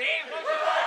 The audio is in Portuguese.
tempo.